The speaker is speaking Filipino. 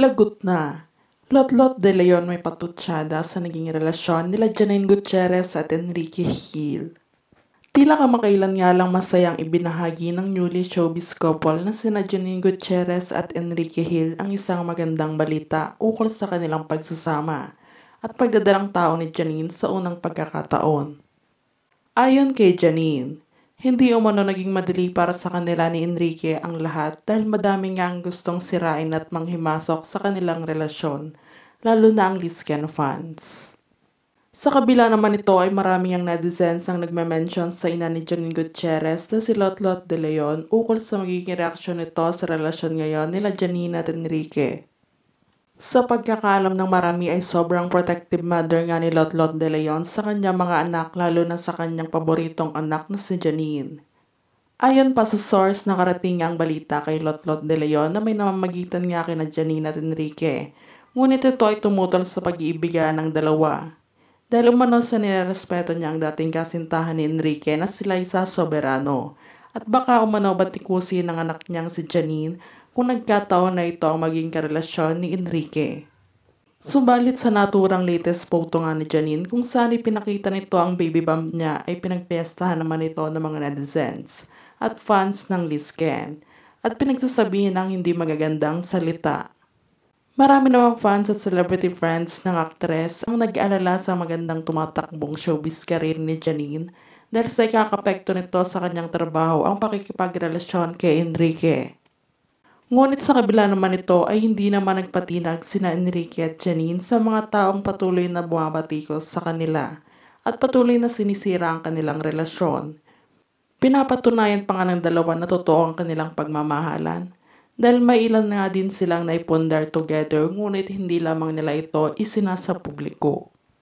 Lagot na. Lot-lot de Leon may patutsada sa naging relasyon nila Janine Gutierrez at Enrique Hill. Tila kamakailan nga lang masayang ibinahagi ng newly showbiz couple na sina Janine Gutierrez at Enrique Hill ang isang magandang balita ukol sa kanilang pagsasama at pagdadalang tao ni Janine sa unang pagkakataon. Ayon kay Janine, hindi umano naging madali para sa kanila ni Enrique ang lahat dahil madami nga ang gustong sirain at manghimasok sa kanilang relasyon, lalo na ang Lisken fans. Sa kabila naman ito ay marami ang netizens ang nagme-mention sa ina ni Janine Gutierrez na si Lotlot de Leon ukol sa magiging reaksyon nito sa relasyon ngayon nila Janine at Enrique. Sa pagkakaalam ng marami ay sobrang protective mother nga ni Lotlot de Leon sa kanyang mga anak lalo na sa kanyang paboritong anak na si Janine. Ayon pa sa source nakarating ang balita kay Lotlot de Leon na may namamagitan nga kina Janine at Enrique. Ngunit ito ay tumutol sa pag-iibigan ng dalawa. Dahil umano sa nirespeto niya ang dating kasintahan ni Enrique na sila isa soberano. At baka umano batikusin ng anak niyang si Janine kung nagkataon na ito ang maging karelasyon ni Enrique. Subalit sa naturang latest photo nga ni Janine kung saan ipinakita nito ang baby bump niya ay pinagpiestahan naman ito ng mga netizens at fans ng Lisken at pinagsasabihin ng hindi magagandang salita. Marami namang fans at celebrity friends ng aktres ang nag-aalala sa magandang tumatakbong showbiz career ni Janine dahil sa ikakapekto nito sa kanyang trabaho ang pakikipagrelasyon kay Enrique. Ngunit sa kabila naman ito ay hindi naman nagpatinag sina Enrique at Janine sa mga taong patuloy na bumabatikos sa kanila at patuloy na sinisira ang kanilang relasyon. Pinapatunayan pa nga ng dalawa na totoo ang kanilang pagmamahalan dahil may ilan nga din silang naipundar together ngunit hindi lamang nila ito isinasa publiko.